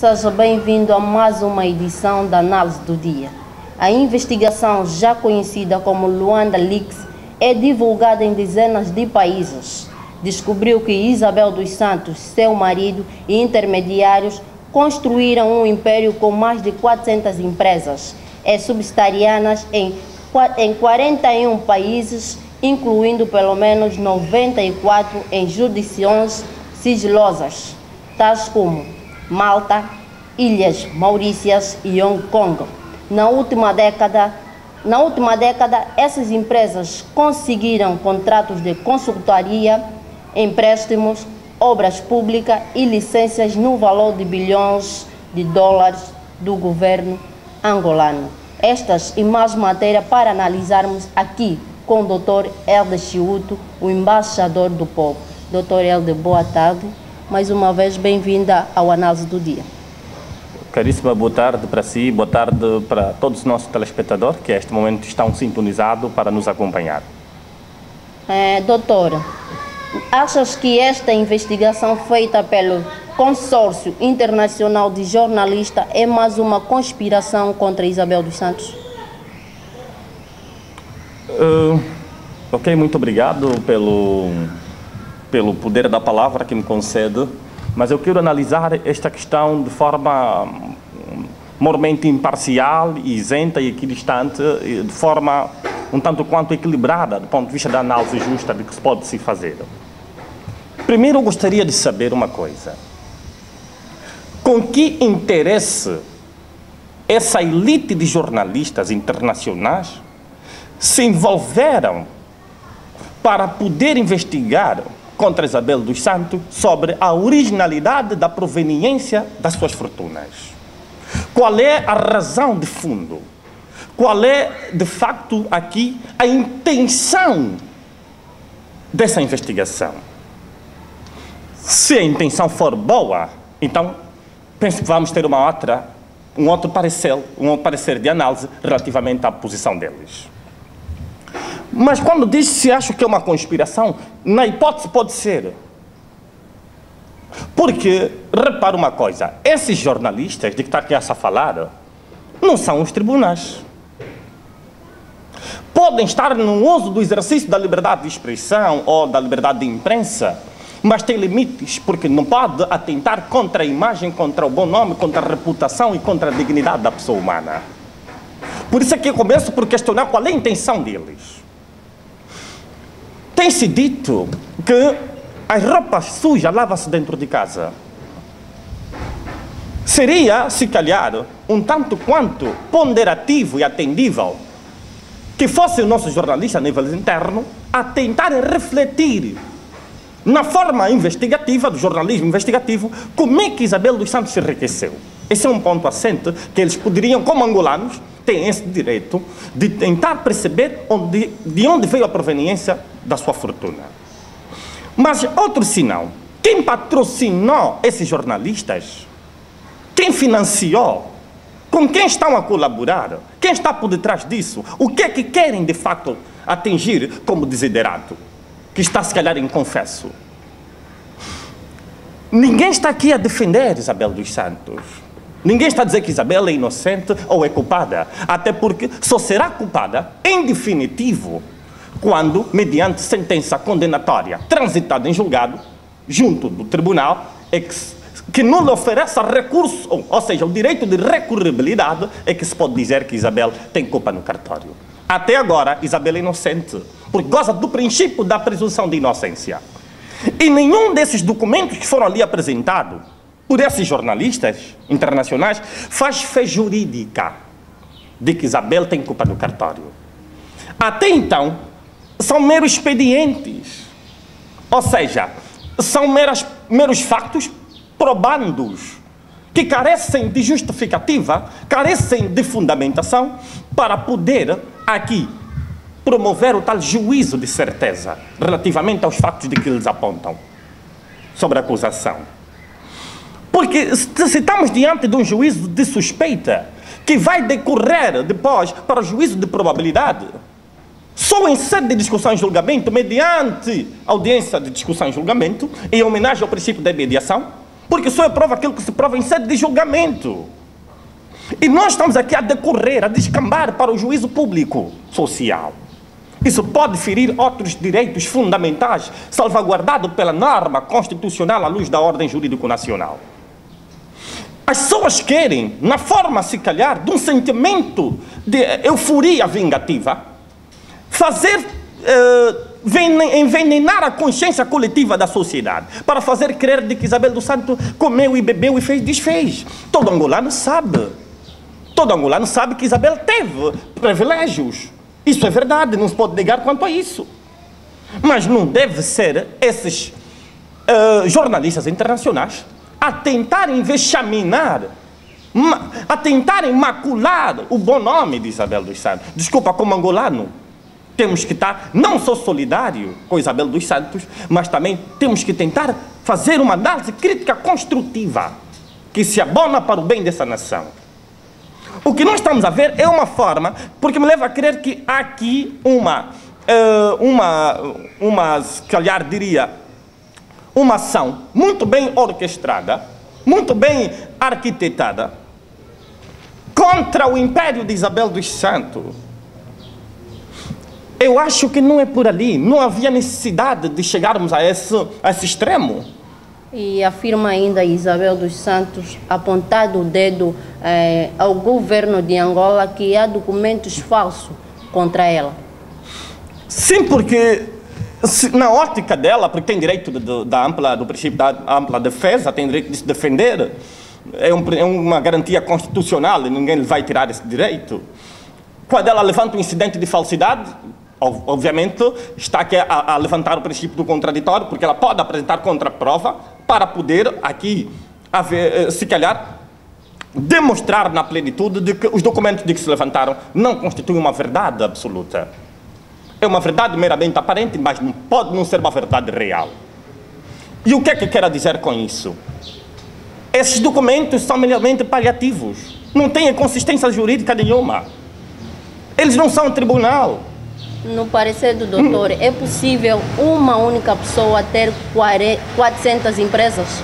Seja bem-vindo a mais uma edição da Análise do Dia. A investigação, já conhecida como Luanda Leaks, é divulgada em dezenas de países. Descobriu que Isabel dos Santos, seu marido e intermediários construíram um império com mais de 400 empresas e subsidiárias em, em 41 países, incluindo pelo menos 94 em jurisdições sigilosas, tais como Malta, Ilhas Maurícias e Hong Kong. Na última década, na última década, essas empresas conseguiram contratos de consultoria, empréstimos, obras públicas e licenças no valor de bilhões de dólares do governo angolano. Estas e mais matéria para analisarmos aqui com o Dr. Helder Chiuto, o embaixador do povo. Dr. Helder, boa tarde. Mais uma vez, bem-vinda ao Análise do Dia. Caríssima, boa tarde para si, boa tarde para todos os nossos telespectadores que, neste momento, estão sintonizados para nos acompanhar. É, doutora, achas que esta investigação feita pelo Consórcio Internacional de Jornalistas é mais uma conspiração contra Isabel dos Santos? Uh, ok, muito obrigado pelo, pelo poder da palavra que me concede, mas eu quero analisar esta questão de forma hum, mormente imparcial, isenta e equidistante, de forma um tanto quanto equilibrada, do ponto de vista da análise justa de que se pode se fazer. Primeiro, eu gostaria de saber uma coisa. Com que interesse essa elite de jornalistas internacionais se envolveram para poder investigar contra Isabel dos Santos sobre a originalidade da proveniência das suas fortunas. Qual é a razão de fundo? Qual é, de facto, aqui a intenção dessa investigação? Se a intenção for boa, então penso que vamos ter uma outra, um outro parecer, um outro parecer de análise relativamente à posição deles. Mas quando diz se acho que é uma conspiração, na hipótese pode ser. Porque, repara uma coisa, esses jornalistas de que está aqui a falar, não são os tribunais. Podem estar no uso do exercício da liberdade de expressão ou da liberdade de imprensa, mas tem limites, porque não pode atentar contra a imagem, contra o bom nome, contra a reputação e contra a dignidade da pessoa humana. Por isso é que eu começo por questionar qual é a intenção deles. Tem-se dito que as roupas sujas lavam-se dentro de casa. Seria, se calhar, um tanto quanto ponderativo e atendível que fosse o nosso jornalista a nível interno a tentar refletir na forma investigativa, do jornalismo investigativo, como é que Isabel dos Santos se enriqueceu? Esse é um ponto assente que eles poderiam, como angolanos, têm esse direito de tentar perceber onde, de onde veio a proveniência da sua fortuna. Mas outro sinal, quem patrocinou esses jornalistas? Quem financiou? Com quem estão a colaborar? Quem está por detrás disso? O que é que querem de facto atingir como desiderato? que está se calhar em confesso. Ninguém está aqui a defender Isabel dos Santos. Ninguém está a dizer que Isabel é inocente ou é culpada. Até porque só será culpada, em definitivo, quando, mediante sentença condenatória transitada em julgado, junto do tribunal, é que, que não lhe ofereça recurso, ou, ou seja, o direito de recorribilidade, é que se pode dizer que Isabel tem culpa no cartório. Até agora, Isabel é inocente porque goza do princípio da presunção de inocência. E nenhum desses documentos que foram ali apresentados por esses jornalistas internacionais faz fé jurídica de que Isabel tem culpa no cartório. Até então, são meros expedientes. Ou seja, são meras, meros factos probandos que carecem de justificativa, carecem de fundamentação para poder aqui promover o tal juízo de certeza relativamente aos fatos de que eles apontam sobre a acusação. Porque se estamos diante de um juízo de suspeita que vai decorrer depois para o juízo de probabilidade, só em sede de discussão e julgamento, mediante audiência de discussão e julgamento, em homenagem ao princípio da mediação, porque só é prova aquilo que se prova em sede de julgamento. E nós estamos aqui a decorrer, a descambar para o juízo público social. Isso pode ferir outros direitos fundamentais salvaguardados pela norma constitucional à luz da ordem jurídico nacional. As pessoas querem, na forma, se calhar, de um sentimento de euforia vingativa, fazer, uh, envenenar a consciência coletiva da sociedade, para fazer crer de que Isabel dos Santos comeu e bebeu e fez desfez. Todo angolano sabe. Todo angolano sabe que Isabel teve privilégios. Isso é verdade, não se pode negar quanto a isso. Mas não deve ser esses uh, jornalistas internacionais a tentarem vexaminar, a tentarem macular o bom nome de Isabel dos Santos. Desculpa, como angolano, temos que estar não só solidário com Isabel dos Santos, mas também temos que tentar fazer uma análise crítica construtiva que se abona para o bem dessa nação. O que nós estamos a ver é uma forma, porque me leva a crer que há aqui uma, uh, uma, uma, se calhar diria, uma ação muito bem orquestrada, muito bem arquitetada, contra o império de Isabel dos Santos. Eu acho que não é por ali, não havia necessidade de chegarmos a esse, a esse extremo. E afirma ainda Isabel dos Santos, apontado o dedo eh, ao governo de Angola, que há documentos falsos contra ela. Sim, porque na ótica dela, porque tem direito da ampla, do princípio da ampla defesa, tem direito de se defender, é, um, é uma garantia constitucional e ninguém lhe vai tirar esse direito. Quando ela levanta um incidente de falsidade, obviamente está aqui a, a levantar o princípio do contraditório, porque ela pode apresentar contraprova para poder aqui, haver, eh, se calhar, demonstrar na plenitude de que os documentos de que se levantaram não constituem uma verdade absoluta. É uma verdade meramente aparente, mas não pode não ser uma verdade real. E o que é que quero dizer com isso? Esses documentos são meramente paliativos. Não têm consistência jurídica nenhuma. Eles não são um tribunal. No parecer do doutor, é possível uma única pessoa ter 400 empresas?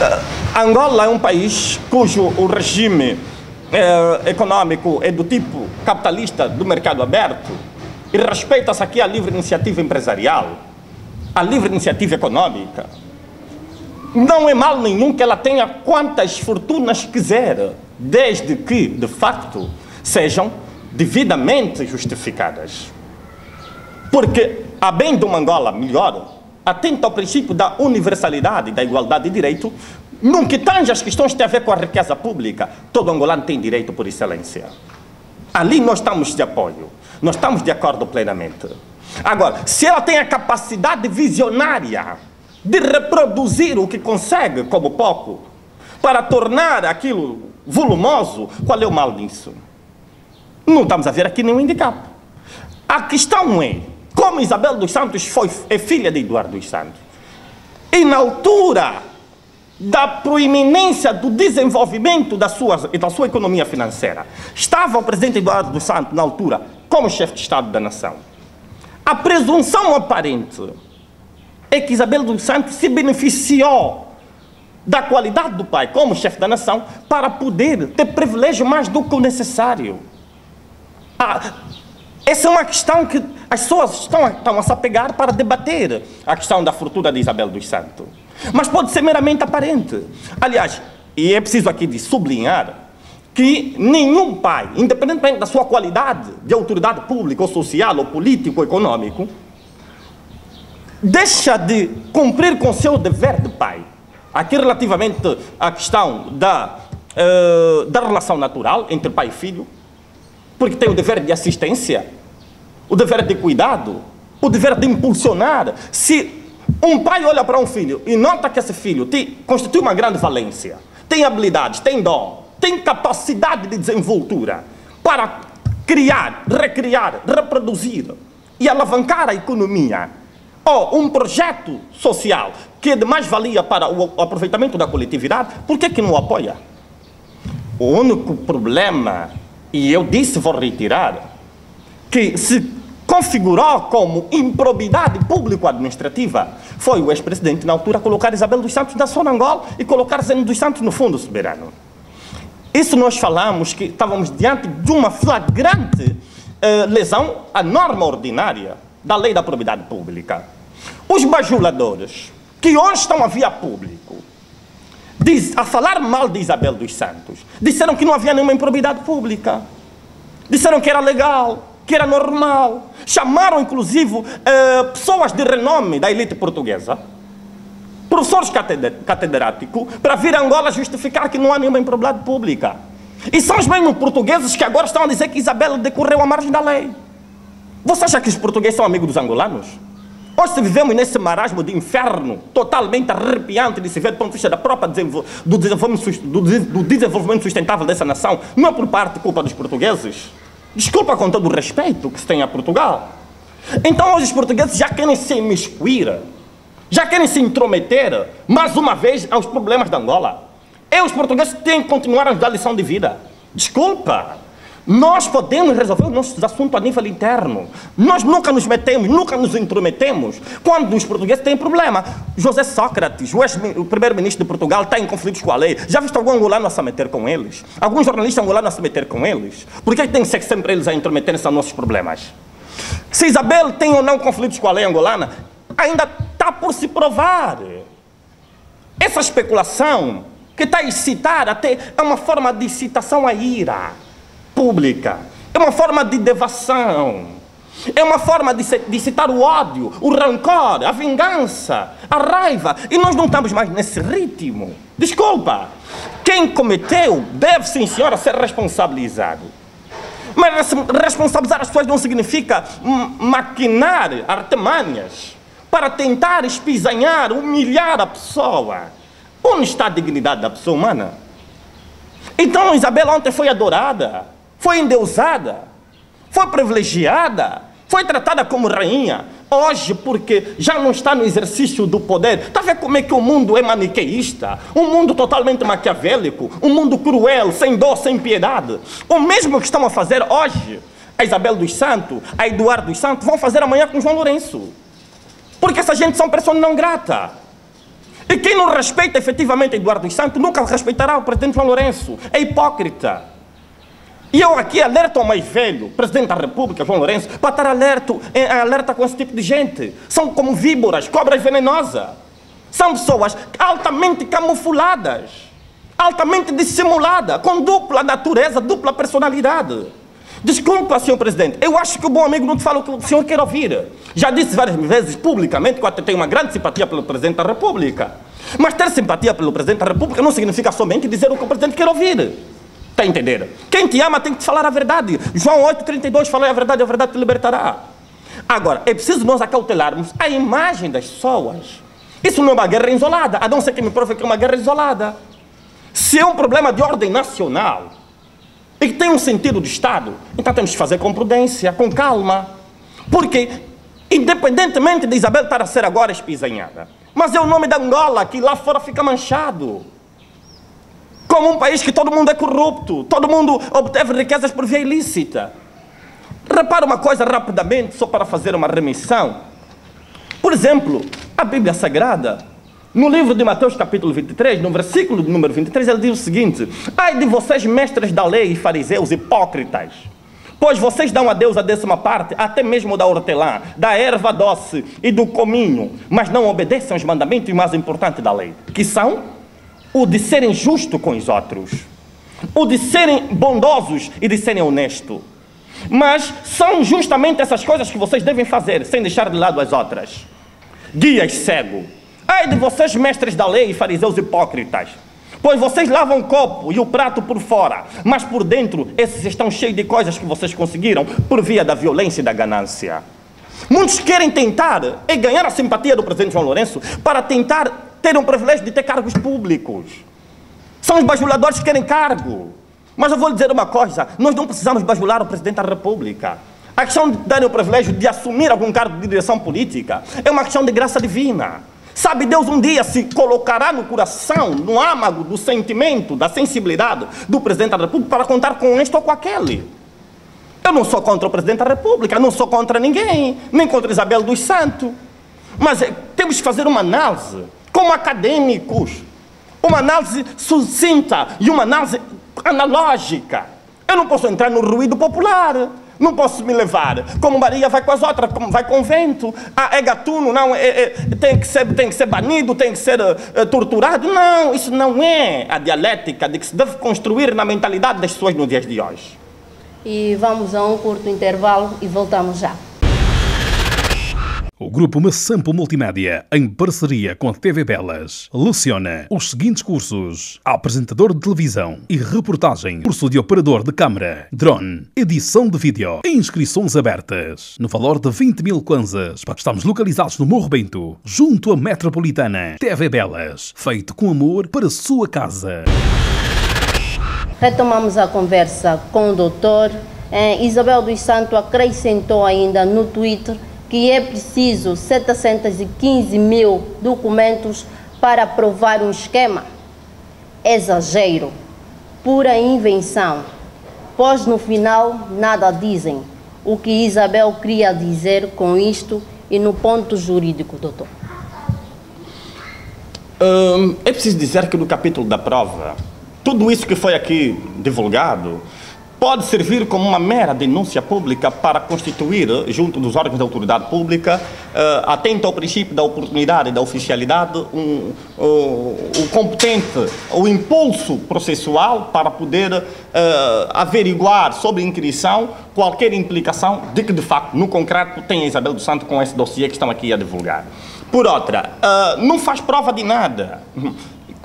Uh, Angola é um país cujo o regime eh, econômico é do tipo capitalista do mercado aberto e respeita-se aqui a livre iniciativa empresarial, a livre iniciativa econômica. Não é mal nenhum que ela tenha quantas fortunas quiser, desde que, de facto, sejam devidamente justificadas. Porque, a bem de uma Angola melhor, atenta ao princípio da universalidade, da igualdade de direito, no que tange as questões que têm a ver com a riqueza pública, todo angolano tem direito por excelência. Ali nós estamos de apoio, nós estamos de acordo plenamente. Agora, se ela tem a capacidade visionária de reproduzir o que consegue como pouco, para tornar aquilo volumoso, qual é o mal nisso? Não estamos a ver aqui nenhum indicado. A questão é, como Isabel dos Santos foi, é filha de Eduardo dos Santos, e na altura da proeminência do desenvolvimento da sua, da sua economia financeira, estava o presidente Eduardo dos Santos, na altura, como chefe de Estado da nação. A presunção aparente é que Isabel dos Santos se beneficiou da qualidade do pai como chefe da nação para poder ter privilégio mais do que o necessário. Ah, essa é uma questão que as pessoas estão, estão a se apegar para debater a questão da fortuna de Isabel dos Santos. Mas pode ser meramente aparente. Aliás, e é preciso aqui de sublinhar que nenhum pai, independentemente da sua qualidade de autoridade pública ou social ou político ou econômico, deixa de cumprir com seu dever de pai. Aqui relativamente à questão da, uh, da relação natural entre pai e filho, porque tem o dever de assistência, o dever de cuidado, o dever de impulsionar. Se um pai olha para um filho e nota que esse filho tem, constitui uma grande valência, tem habilidades, tem dom, tem capacidade de desenvoltura para criar, recriar, reproduzir e alavancar a economia, ou um projeto social que é de mais valia para o aproveitamento da coletividade, por que, que não apoia? O único problema, e eu disse, vou retirar, que se configurou como improbidade público-administrativa foi o ex-presidente, na altura, colocar Isabel dos Santos na zona Angola e colocar Zeno dos Santos no Fundo Soberano. Isso nós falamos que estávamos diante de uma flagrante eh, lesão à norma ordinária da lei da probidade pública. Os bajuladores que hoje estão a via público diz, a falar mal de Isabel dos Santos disseram que não havia nenhuma improbidade pública. Disseram que era legal, que era normal. Chamaram, inclusive, eh, pessoas de renome da elite portuguesa, professores catedráticos, para vir a Angola justificar que não há nenhuma improbidade pública. E são os mesmos portugueses que agora estão a dizer que Isabel decorreu à margem da lei. Você acha que os portugueses são amigos dos angolanos? Hoje vivemos nesse marasmo de inferno totalmente arrepiante de se ver do ponto de vista da própria do, desenvolvimento, do desenvolvimento sustentável dessa nação, não é por parte culpa dos portugueses. Desculpa com todo o respeito que se tem a Portugal. Então hoje os portugueses já querem se imiscuir, já querem se intrometer, mais uma vez, aos problemas da Angola. E os portugueses têm que continuar a dar lição de vida. Desculpa. Nós podemos resolver os nossos assuntos a nível interno. Nós nunca nos metemos, nunca nos intrometemos quando os portugueses têm problema. José Sócrates, o, o primeiro-ministro de Portugal, está em conflitos com a lei. Já visto algum angolano a se meter com eles? Algum jornalista angolano a se meter com eles? Por que tem que ser sempre eles a intrometerem-se nos nossos problemas? Se Isabel tem ou não conflitos com a lei angolana, ainda está por se provar. Essa especulação que está a incitar até é uma forma de incitação à ira pública. É uma forma de devação. É uma forma de, de citar o ódio, o rancor, a vingança, a raiva. E nós não estamos mais nesse ritmo. Desculpa. Quem cometeu deve, sim, senhora, ser responsabilizado. Mas responsabilizar as pessoas não significa maquinar artimanhas para tentar espisanhar, humilhar a pessoa. Onde está a dignidade da pessoa humana? Então Isabel ontem foi adorada foi endeusada, foi privilegiada, foi tratada como rainha. Hoje, porque já não está no exercício do poder, está ver como é que o mundo é maniqueísta? Um mundo totalmente maquiavélico, um mundo cruel, sem dó, sem piedade. O mesmo que estão a fazer hoje, a Isabel dos Santos, a Eduardo dos Santos, vão fazer amanhã com João Lourenço. Porque essa gente são pessoas não grata. E quem não respeita efetivamente Eduardo dos Santos nunca respeitará o presidente João Lourenço. É hipócrita. E eu aqui alerto ao mais velho, presidente da República, João Lourenço, para estar alerto, alerta com esse tipo de gente. São como víboras, cobras venenosas. São pessoas altamente camufladas, altamente dissimuladas, com dupla natureza, dupla personalidade. Desculpa, senhor presidente, eu acho que o bom amigo não te fala o que o senhor quer ouvir. Já disse várias vezes publicamente que eu tenho uma grande simpatia pelo presidente da República. Mas ter simpatia pelo presidente da República não significa somente dizer o que o presidente quer ouvir. Está a entender? Quem te ama tem que te falar a verdade. João 8,32 falou a verdade, a verdade te libertará. Agora, é preciso nós acautelarmos a imagem das pessoas. Isso não é uma guerra isolada, a não ser que me prove que é uma guerra isolada. Se é um problema de ordem nacional e que tem um sentido de Estado, então temos que fazer com prudência, com calma. Porque, independentemente de Isabel estar a ser agora espisanhada, mas é o nome da Angola que lá fora fica manchado como um país que todo mundo é corrupto, todo mundo obteve riquezas por via ilícita. Repara uma coisa rapidamente, só para fazer uma remissão. Por exemplo, a Bíblia Sagrada, no livro de Mateus, capítulo 23, no versículo número 23, ele diz o seguinte: Ai de vocês, mestres da lei e fariseus hipócritas, pois vocês dão a Deus a décima parte, até mesmo da hortelã, da erva doce e do cominho, mas não obedecem aos mandamentos mais importantes da lei, que são o de serem justos com os outros, o de serem bondosos e de serem honestos. Mas são justamente essas coisas que vocês devem fazer, sem deixar de lado as outras. Guias cego. Ai de vocês, mestres da lei e fariseus hipócritas. Pois vocês lavam o copo e o prato por fora, mas por dentro esses estão cheios de coisas que vocês conseguiram por via da violência e da ganância. Muitos querem tentar e ganhar a simpatia do presidente João Lourenço para tentar ter um privilégio de ter cargos públicos. São os bajuladores que querem cargo. Mas eu vou lhe dizer uma coisa: nós não precisamos bajular o presidente da República. A questão de dar o privilégio de assumir algum cargo de direção política é uma questão de graça divina. Sabe, Deus um dia se colocará no coração, no âmago do sentimento, da sensibilidade do presidente da República para contar com este ou com aquele. Eu não sou contra o Presidente da República, não sou contra ninguém, nem contra Isabel dos Santos. Mas é, temos que fazer uma análise, como acadêmicos, uma análise sucinta e uma análise analógica. Eu não posso entrar no ruído popular. Não posso me levar. Como Maria vai com as outras, como vai com o vento. Ah, é gatuno, não, é, é, tem, que ser, tem que ser banido, tem que ser é, torturado. Não, isso não é a dialética de que se deve construir na mentalidade das pessoas nos dias de hoje. E vamos a um curto intervalo e voltamos já. O Grupo Massampo Multimédia, em parceria com a TV Belas, leciona os seguintes cursos: Apresentador de televisão e reportagem, curso de operador de câmara, drone, edição de vídeo, inscrições abertas, no valor de 20 mil kwanzas. Estamos localizados no Morro Bento, junto à Metropolitana. TV Belas, feito com amor para sua casa. Retomamos a conversa com o doutor. Eh, Isabel dos Santos acrescentou ainda no Twitter que é preciso 715 mil documentos para aprovar um esquema? Exagero, pura invenção, pois no final nada dizem. O que Isabel queria dizer com isto e no ponto jurídico, doutor? Hum, é preciso dizer que no capítulo da prova, tudo isso que foi aqui divulgado pode servir como uma mera denúncia pública para constituir, junto dos órgãos da autoridade pública, uh, atento ao princípio da oportunidade e da oficialidade, um, uh, o competente, o impulso processual para poder uh, averiguar sobre a inquirição qualquer implicação de que, de facto, no concreto, tem a Isabel do Santo com esse dossiê que estão aqui a divulgar. Por outra, não faz prova de nada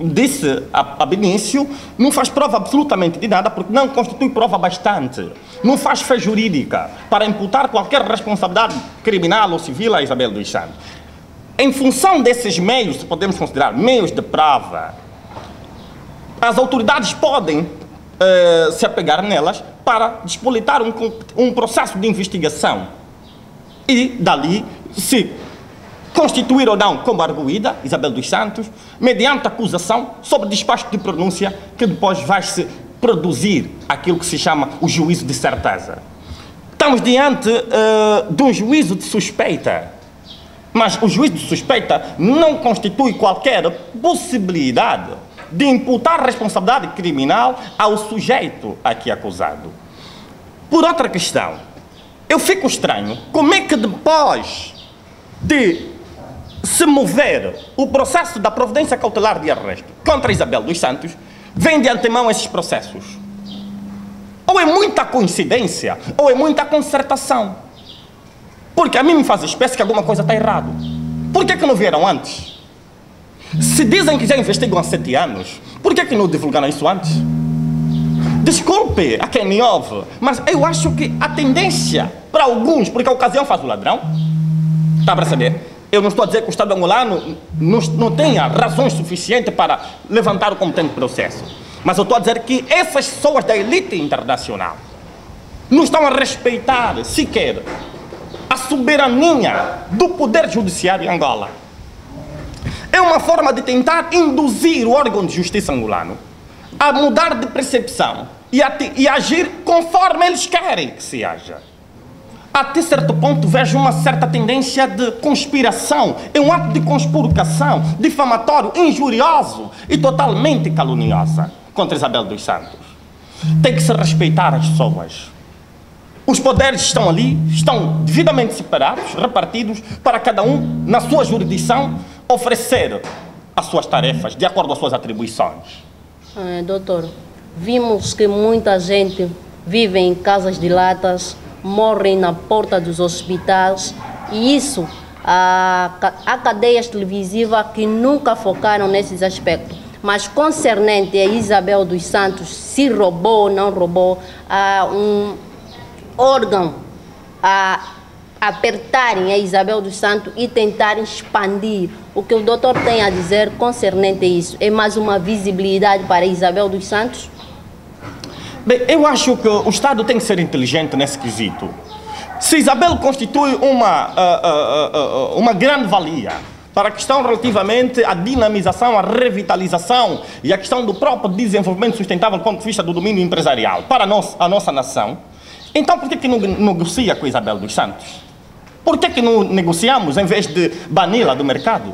disse a, a Benício, não faz prova absolutamente de nada, porque não constitui prova bastante. Não faz fé jurídica para imputar qualquer responsabilidade criminal ou civil a Isabel dos Santos. Em função desses meios, podemos considerar meios de prova, as autoridades podem uh, se apegar nelas para despolitar um, um processo de investigação. E dali se constituir ou não como arguída, Isabel dos Santos, mediante acusação sobre despacho de pronúncia que depois vai-se produzir aquilo que se chama o juízo de certeza. Estamos diante uh, de um juízo de suspeita, mas o juízo de suspeita não constitui qualquer possibilidade de imputar responsabilidade criminal ao sujeito aqui acusado. Por outra questão, eu fico estranho como é que depois de se mover o processo da providência cautelar de arresto contra Isabel dos Santos, vem de antemão esses processos. Ou é muita coincidência, ou é muita concertação. Porque a mim me faz espécie que alguma coisa está errado. Por que, que não vieram antes? Se dizem que já investigam há sete anos, por que, que não divulgaram isso antes? Desculpe a quem me ouve, mas eu acho que a tendência para alguns, porque a ocasião faz o ladrão, está para saber? Eu não estou a dizer que o Estado angolano não, não tenha razões suficientes para levantar o competente processo. Mas eu estou a dizer que essas pessoas da elite internacional não estão a respeitar sequer a soberania do poder judiciário em Angola. É uma forma de tentar induzir o órgão de justiça angolano a mudar de percepção e, a, e agir conforme eles querem que se haja até certo ponto vejo uma certa tendência de conspiração. É um ato de conspuração, difamatório, injurioso e totalmente caluniosa contra Isabel dos Santos. Tem que se respeitar as pessoas. Os poderes estão ali, estão devidamente separados, repartidos, para cada um, na sua jurisdição, oferecer as suas tarefas de acordo com as suas atribuições. É, doutor, vimos que muita gente vive em casas de latas, morrem na porta dos hospitais e isso há, há cadeias televisivas que nunca focaram nesses aspectos. Mas concernente a Isabel dos Santos, se roubou ou não roubou, há um órgão a apertarem a Isabel dos Santos e tentarem expandir o que o doutor tem a dizer concernente a isso. É mais uma visibilidade para Isabel dos Santos? Bem, eu acho que o Estado tem que ser inteligente nesse quesito. Se Isabel constitui uma, uh, uh, uh, uma grande valia para a questão relativamente à dinamização, à revitalização e à questão do próprio desenvolvimento sustentável do ponto de vista do domínio empresarial para a nossa, a nossa nação, Então por que, que não negocia com Isabel dos Santos? Por que, que não negociamos em vez de bani-la do mercado?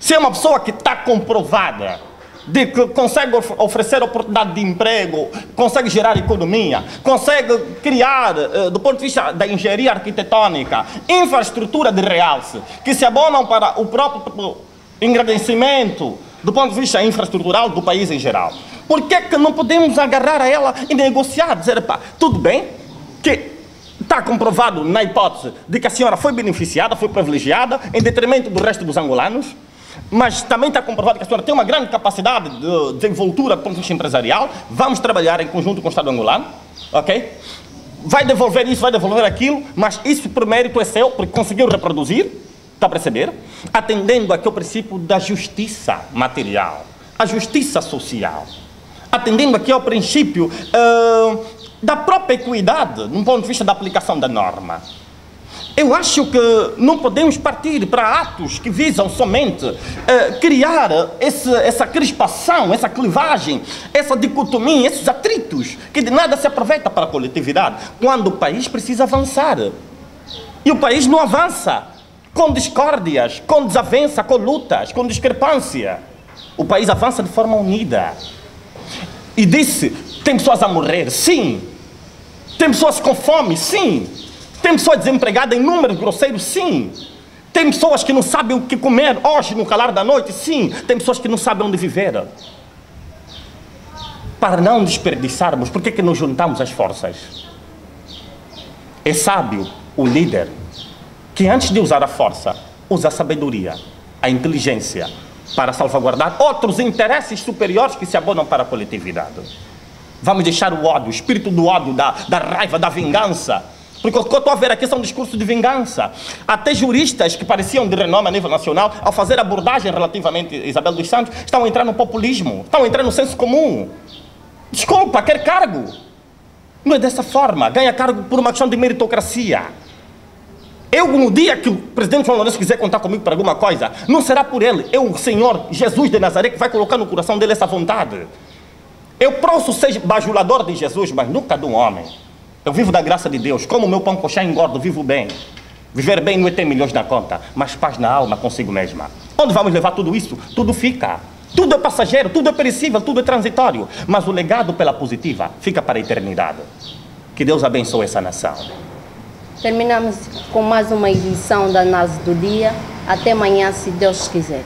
Se é uma pessoa que está comprovada de consegue oferecer oportunidade de emprego, consegue gerar economia, consegue criar, eh, do ponto de vista da engenharia arquitetônica, infraestrutura de realce, que se abonam para o próprio engrandecimento do ponto de vista infraestrutural do país em geral. Por que, que não podemos agarrar a ela e negociar? Dizer, pá, tudo bem, que está comprovado na hipótese de que a senhora foi beneficiada, foi privilegiada, em detrimento do resto dos angolanos, mas também está comprovado que a senhora tem uma grande capacidade de desenvoltura do ponto de vista empresarial. Vamos trabalhar em conjunto com o Estado angolano, ok? Vai devolver isso, vai devolver aquilo, mas isso por mérito é seu, porque conseguiu reproduzir, está a perceber? Atendendo aqui ao princípio da justiça material, a justiça social. Atendendo aqui ao princípio uh, da própria equidade, num ponto de vista da aplicação da norma. Eu acho que não podemos partir para atos que visam somente uh, criar esse, essa crispação, essa clivagem, essa dicotomia, esses atritos, que de nada se aproveita para a coletividade, quando o país precisa avançar. E o país não avança com discórdias, com desavença, com lutas, com discrepância. O país avança de forma unida. E disse: tem pessoas a morrer, sim. Tem pessoas com fome, sim. Tem pessoas desempregadas em números grosseiros? Sim. Tem pessoas que não sabem o que comer hoje no calar da noite? Sim. Tem pessoas que não sabem onde viver. Para não desperdiçarmos, por que, que nos juntamos as forças? É sábio o líder que antes de usar a força, usa a sabedoria, a inteligência, para salvaguardar outros interesses superiores que se abonam para a coletividade. Vamos deixar o ódio, o espírito do ódio, da, da raiva, da vingança, porque o que eu estou a ver aqui são discursos de vingança. Até juristas que pareciam de renome a nível nacional, ao fazer abordagem relativamente a Isabel dos Santos, estão a entrar no populismo, estão a entrar no senso comum. Desculpa, quer cargo. Não é dessa forma. Ganha cargo por uma questão de meritocracia. Eu, no dia que o presidente João Lourenço quiser contar comigo para alguma coisa, não será por ele. É o Senhor Jesus de Nazaré que vai colocar no coração dele essa vontade. Eu posso ser bajulador de Jesus, mas nunca de um homem. Eu vivo da graça de Deus. Como o meu pão coxá engordo, vivo bem. Viver bem não é ter milhões na conta, mas paz na alma consigo mesma. Onde vamos levar tudo isso? Tudo fica. Tudo é passageiro, tudo é perecível, tudo é transitório. Mas o legado pela positiva fica para a eternidade. Que Deus abençoe essa nação. Terminamos com mais uma edição da análise do dia. Até amanhã, se Deus quiser.